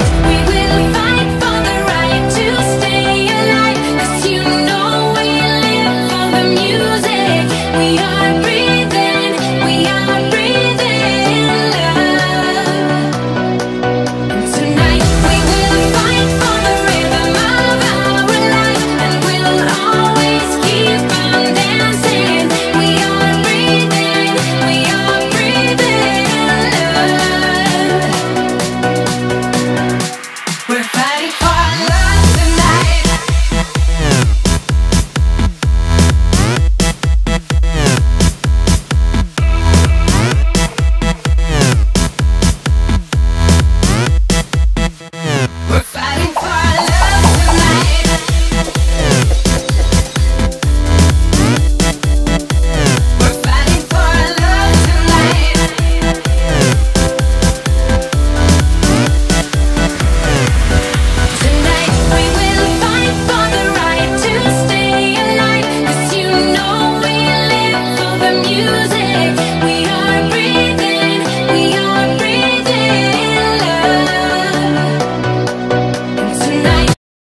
We will find like fire.